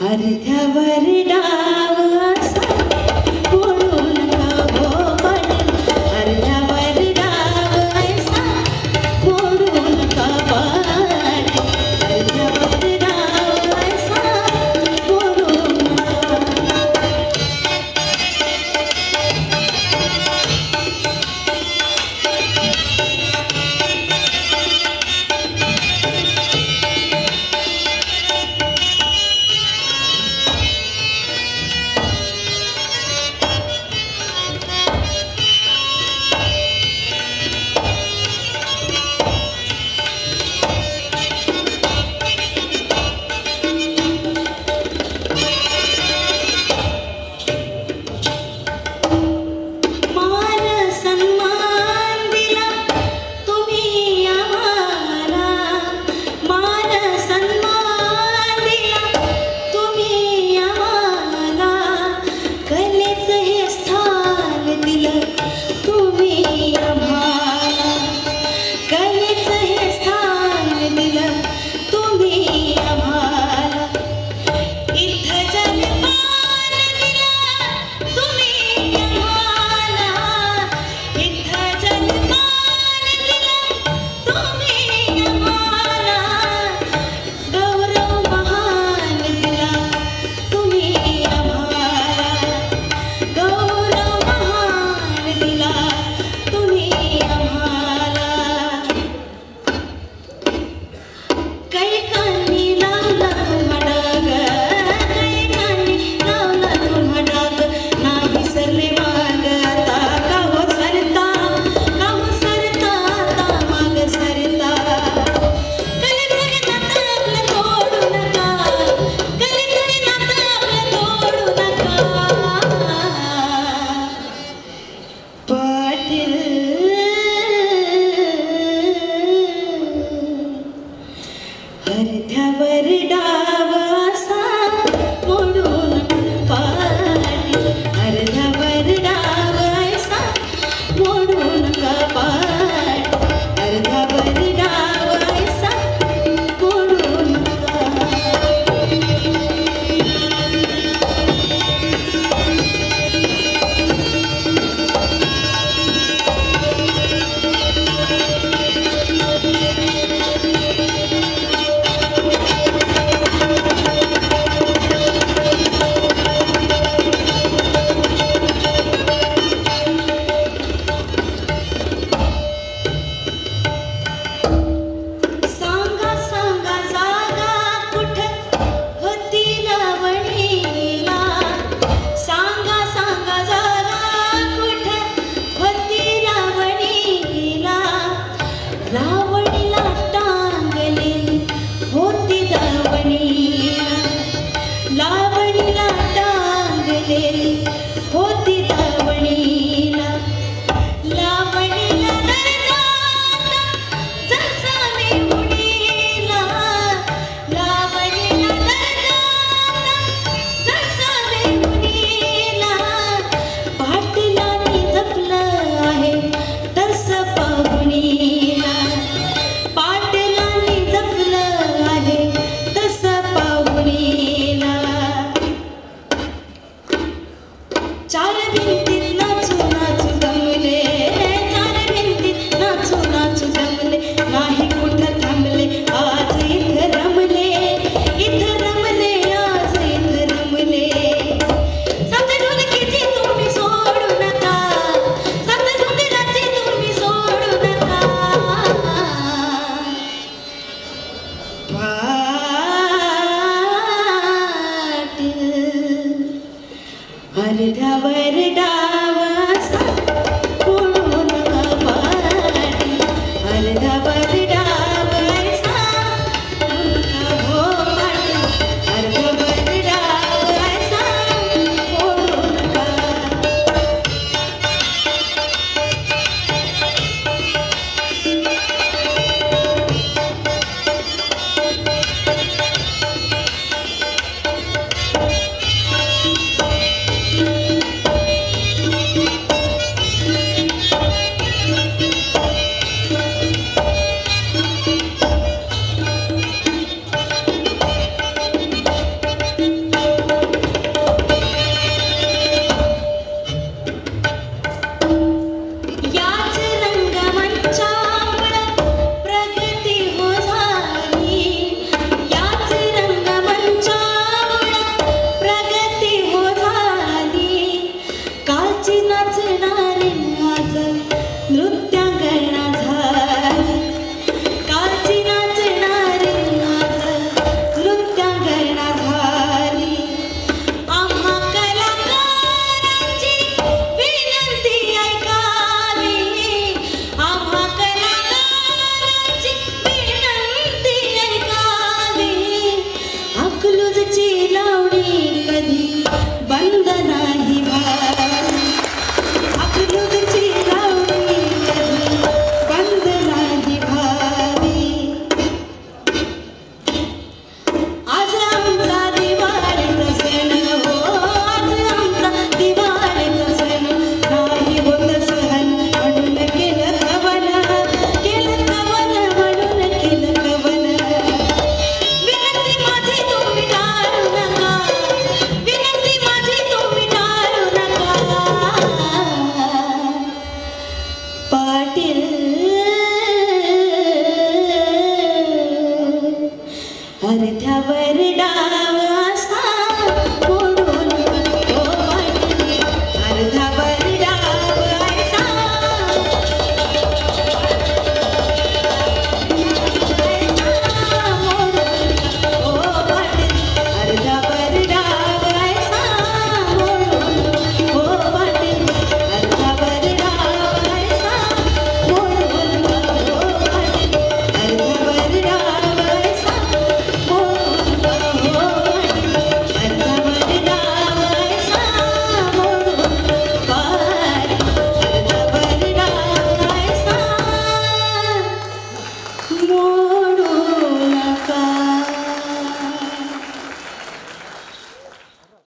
अर्ध वर्डाव